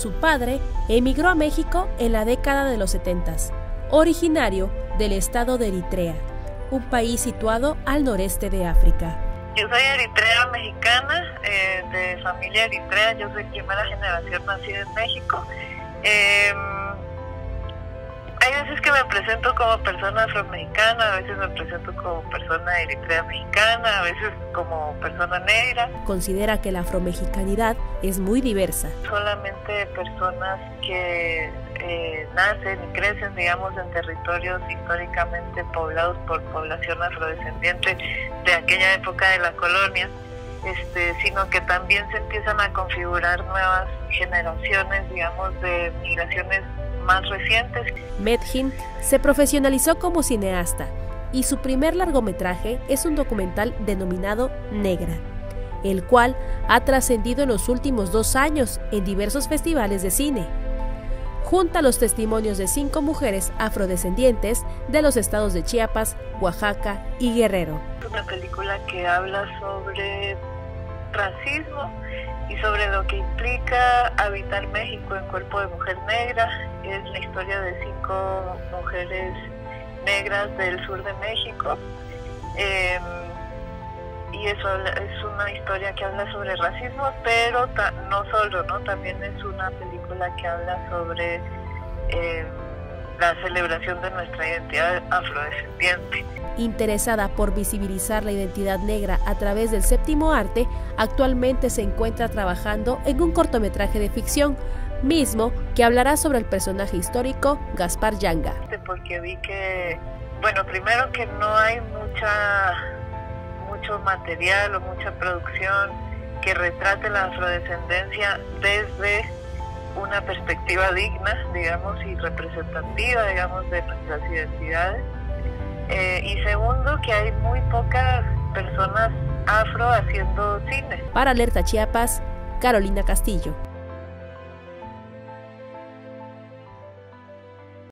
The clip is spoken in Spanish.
Su padre emigró a México en la década de los 70, originario del estado de Eritrea, un país situado al noreste de África. Yo soy eritrea mexicana, eh, de familia eritrea, yo soy primera generación nacida en México. Veces que me presento como persona afromexicana, a veces me presento como persona eritrea mexicana, a veces como persona negra. Considera que la afromexicanidad es muy diversa. Solamente personas que eh, nacen y crecen, digamos, en territorios históricamente poblados por población afrodescendiente de aquella época de la colonia, este, sino que también se empiezan a configurar nuevas generaciones, digamos, de migraciones más recientes. Medhin se profesionalizó como cineasta y su primer largometraje es un documental denominado Negra, el cual ha trascendido en los últimos dos años en diversos festivales de cine. Junta los testimonios de cinco mujeres afrodescendientes de los estados de Chiapas, Oaxaca y Guerrero. Es una película que habla sobre racismo y sobre lo que implica habitar México en cuerpo de mujer negra. Es la historia de cinco mujeres negras del sur de México. Em, y eso es una historia que habla sobre racismo, pero no solo, ¿no? También es una película que habla sobre em, la celebración de nuestra identidad afrodescendiente. Interesada por visibilizar la identidad negra a través del séptimo arte, actualmente se encuentra trabajando en un cortometraje de ficción, mismo que hablará sobre el personaje histórico Gaspar Yanga. Porque vi que, bueno, primero que no hay mucha, mucho material o mucha producción que retrate la afrodescendencia desde una perspectiva digna, digamos, y representativa, digamos, de nuestras identidades. Eh, y segundo, que hay muy pocas personas afro haciendo cine. Para Alerta Chiapas, Carolina Castillo.